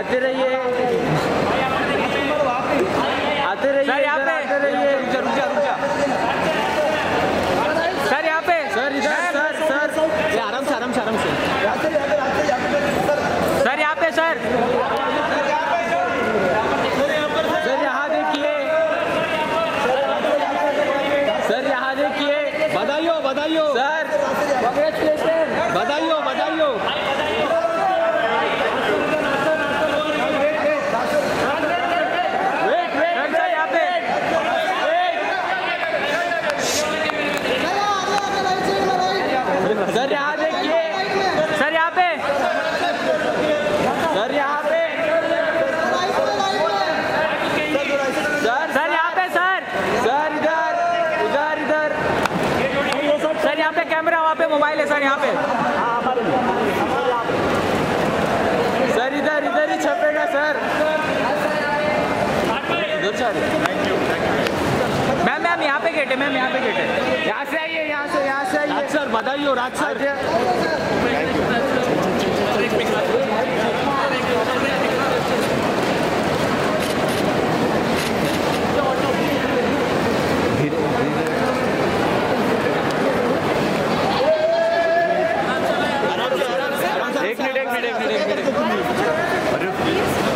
आते रहिए। आते रहिए सर, यहाँ पे। आते रहिए। रुक जा रुक सर यहाँ पे। सर इधर सर। सर आराम से आराम से आराम से। सर यहाँ पे सर। सर यहाँ देखिए। सर यहाँ देखिए। बधाई हो बधाई हो। सर। बधाई हो बधाई हो वेट वेट सर सर यहाँ पे सर यहाँ देखिए सर यहाँ पे। सर यहाँ पे। सर सर यहाँ पे सर। सर इधर इधर इधर। सर यहाँ पे कैमरा वहाँ पे मोबाइल है सर यहाँ पे। सर इधर इधर ही छपेगा सर। इधर से आ मैम मैम यहाँ पे गेट है मैम यहाँ पे गेट है। यहाँ से आइए यहाँ से यहाँ से आइए। सर बधाई हो राज सर। Продолжение следует...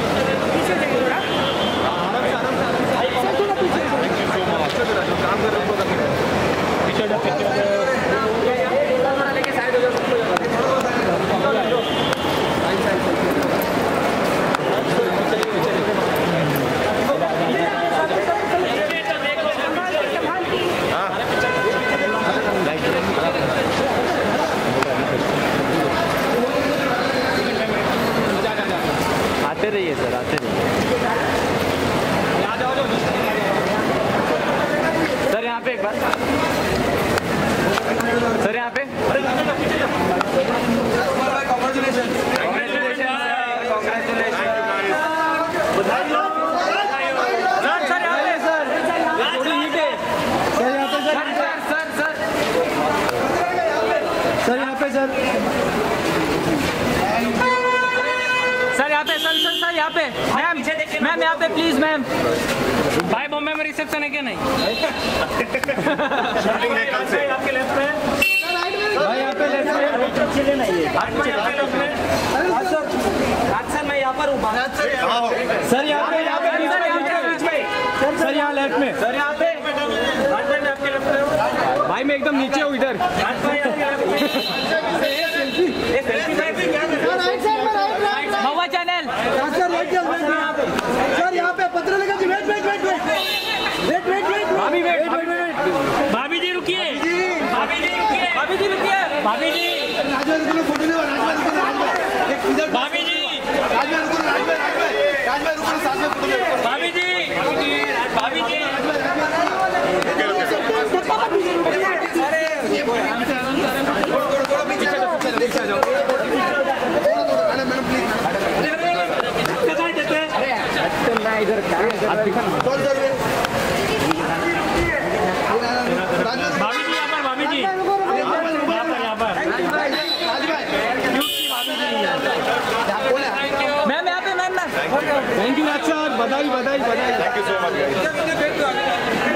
आते रहिए सर आते रहिए। सर यहाँ पे एक बार सर यहाँ पे सर सर यहाँ पे सर थोड़ी हीट है सर यहाँ पे सर सर सर सर यहाँ पे सर सर यहाँ पे सर सर सर यहाँ पे मैम यहाँ पे प्लीज़ मैम भाई बॉम्बे में रिसेप्शन है क्या नहीं? भाई यहाँ पे लेफ़्ट में सर यहाँ पे यहाँ पे सर यहाँ पे बीच में सर यहाँ लेफ़्ट में। सर यहाँ पे। भाई मैं एकदम नीचे हूँ इधर। महुआ चैनल सर यहाँ पे पत्र लगा जी wait wait wait wait wait wait wait भाभी वेट वेट वेट भाभी जी रुकिए भाभी जी रुकिए भाभी जी रुकिए। भाभी जी। राजभाई रुको फ़ोटो ले राजभाई रुको एक इधर भाभी जी। राजभाई रुको राजभाई राजभाई राजभाई रुको साथ में फ़ोटो ले भाभी जी। भाभी जी madam thank you Raj sir बधाई बधाई बधाई थैंक यू सो मच